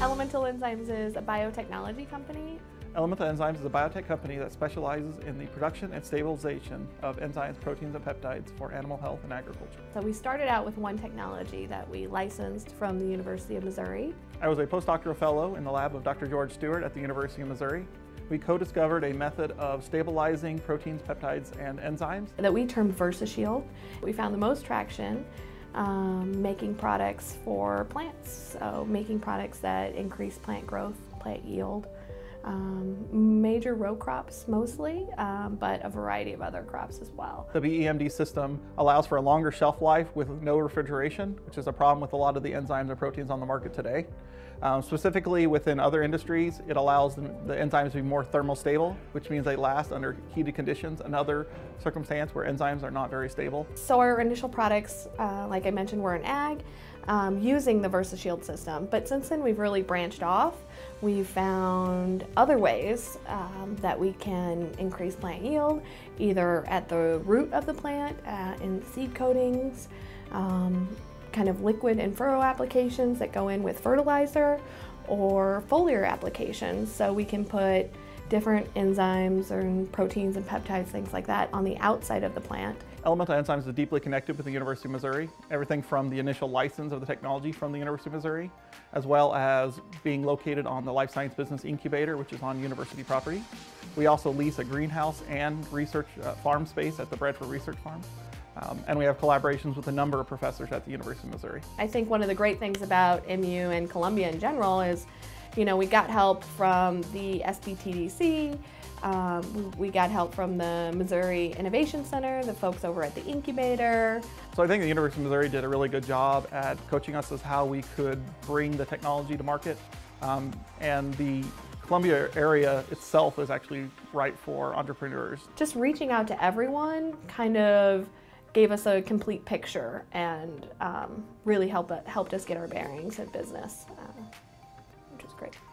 Elemental Enzymes is a biotechnology company. Elemental Enzymes is a biotech company that specializes in the production and stabilization of enzymes, proteins, and peptides for animal health and agriculture. So we started out with one technology that we licensed from the University of Missouri. I was a postdoctoral fellow in the lab of Dr. George Stewart at the University of Missouri. We co-discovered a method of stabilizing proteins, peptides, and enzymes. That we termed VersaShield. We found the most traction um, making products for plants, so making products that increase plant growth, plant yield, um, major row crops mostly, um, but a variety of other crops as well. The BEMD system allows for a longer shelf life with no refrigeration, which is a problem with a lot of the enzymes and proteins on the market today. Um, specifically within other industries, it allows the, the, enzymes to be more thermal stable, which means they last under heated conditions, another circumstance where enzymes are not very stable. So our initial products, uh, like I mentioned, were in ag, um, using the VersaShield system. But since then, we've really branched off. We've found other ways um, that we can increase plant yield, either at the root of the plant, uh, in seed coatings, um, kind of liquid in furrow applications that go in with fertilizer, or foliar applications. So we can put different enzymes and proteins and peptides, things like that, on the outside of the plant. Elemental Enzymes is deeply connected with the University of Missouri. Everything from the initial license of the technology from the University of Missouri, as well as being located on the Life Science Business Incubator, which is on university property. We also lease a greenhouse and research uh, farm space at the Bradford Research Farm. Um, and we have collaborations with a number of professors at the University of Missouri. I think one of the great things about MU and Columbia in general is you know, we got help from the SBTDC, um, we got help from the Missouri Innovation Center, the folks over at the incubator. So I think the University of Missouri did a really good job at coaching us as how we could bring the technology to market. Um, and the Columbia area itself is actually right for entrepreneurs. Just reaching out to everyone kind of gave us a complete picture and um, really helped, helped us get our bearings in business. Uh, great.